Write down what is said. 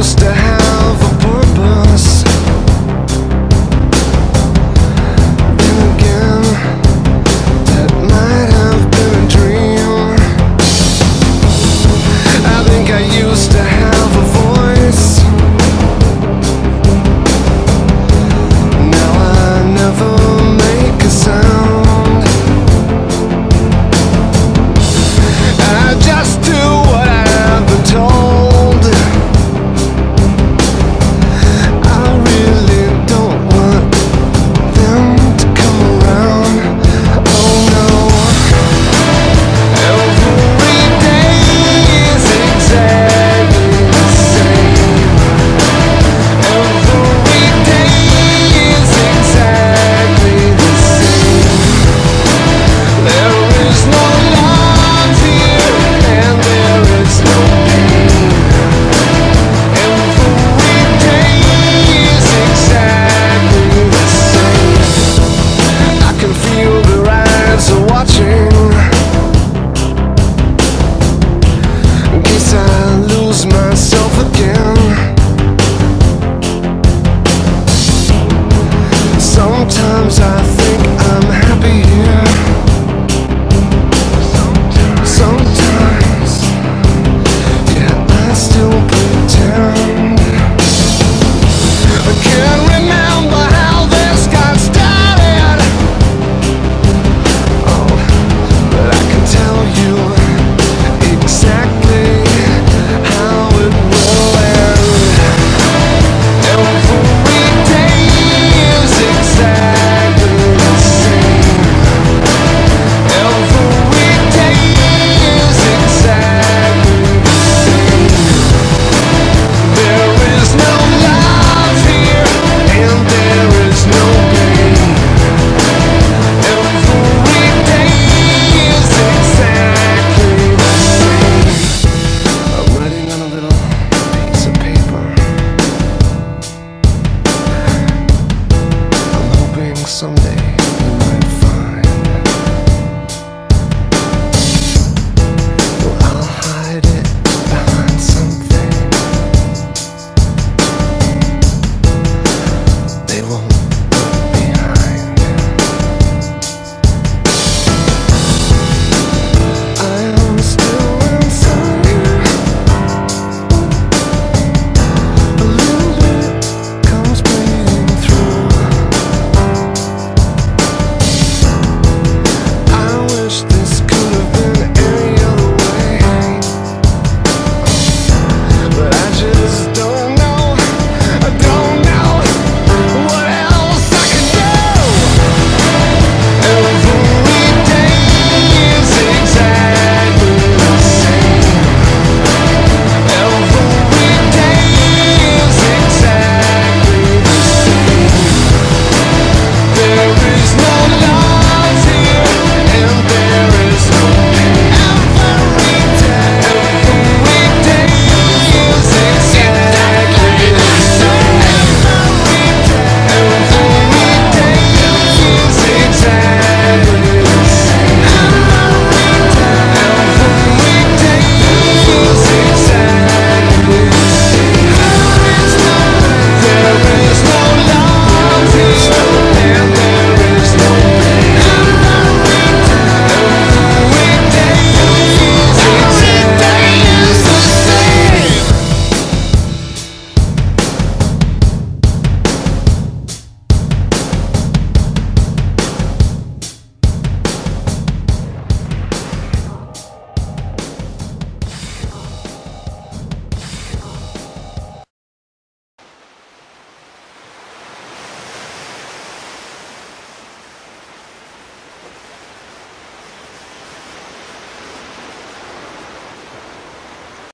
used to have again. Sometimes I think I'm happy here.